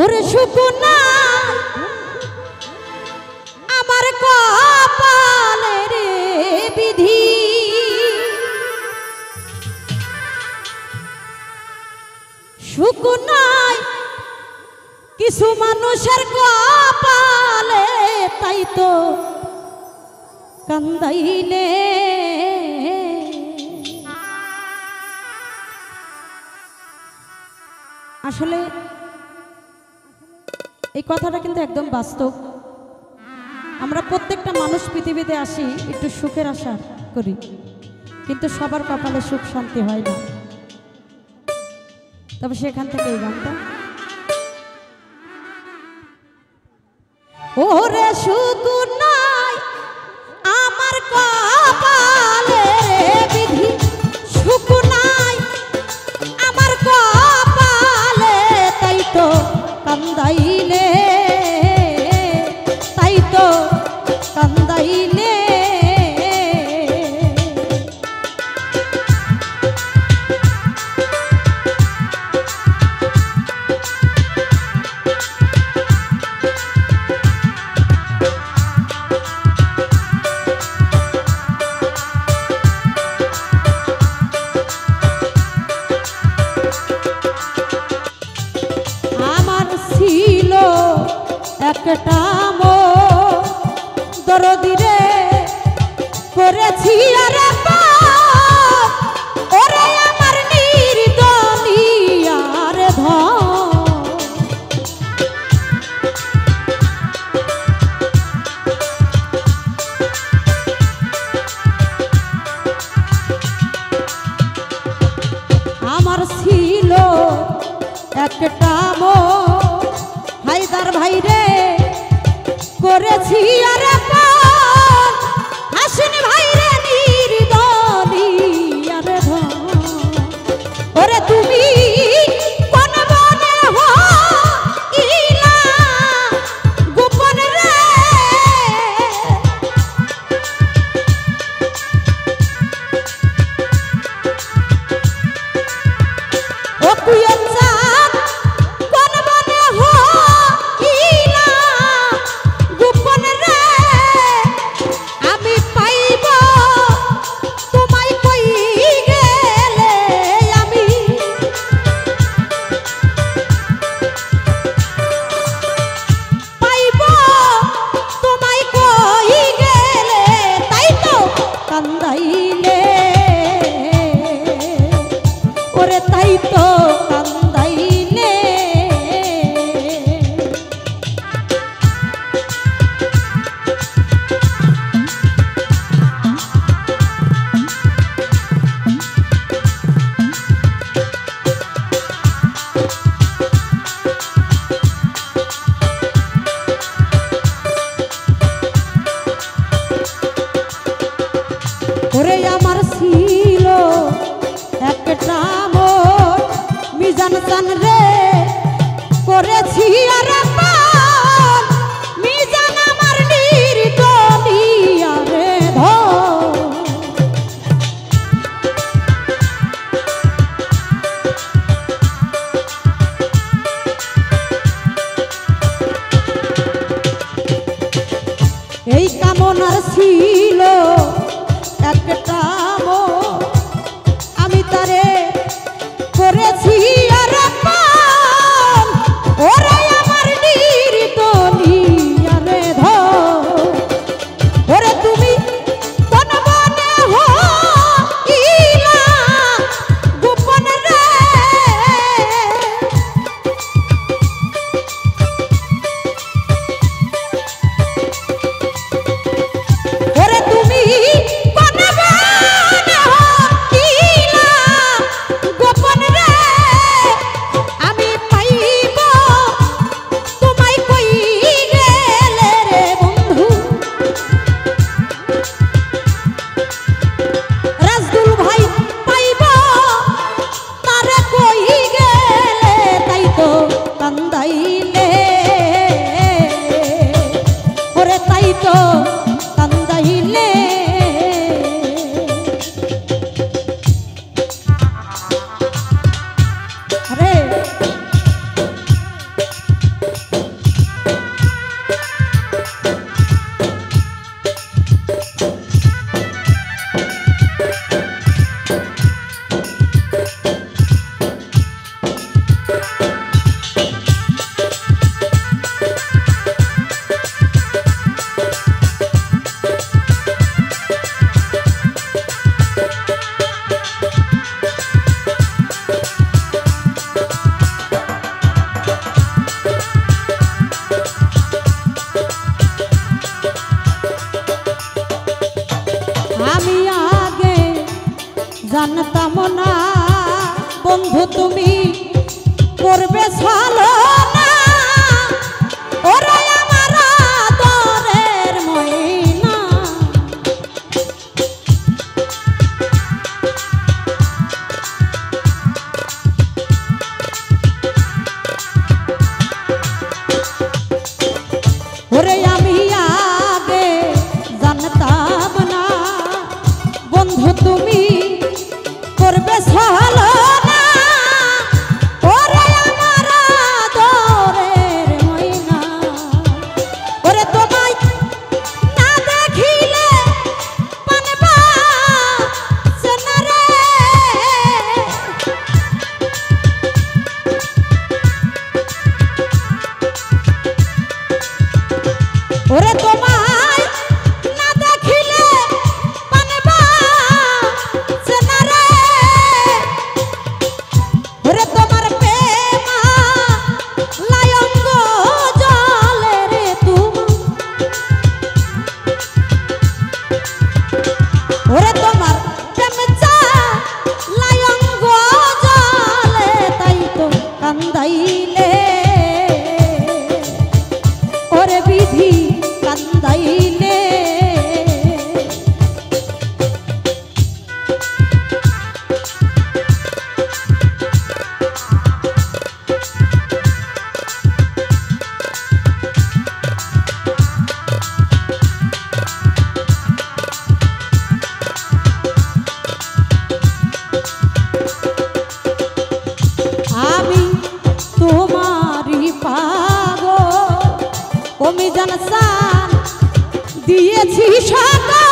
ওরে শুকুনা আমার কপালে রে বিধি। শুকুনাই কিছু মানুষের কপালে তাই তো কান্দাইলে। আসলে এই কথাটা কিন্তু একদম বাস্তব। আমরা প্রত্যেকটা মানুষ পৃথিবীতে আসি একটু সুখের আশা করি, কিন্তু সবার কপালে সুখ, শান্তি হয় না। তবে সেখান থেকে এই গানটা। ওরে সুখ একটা মো দরদিরে করেছি আর করেছি আর তাই তো কান্দাইলে বন্ধু তুমি করবে সালনা কমি জানসান দিয়েছি সাদা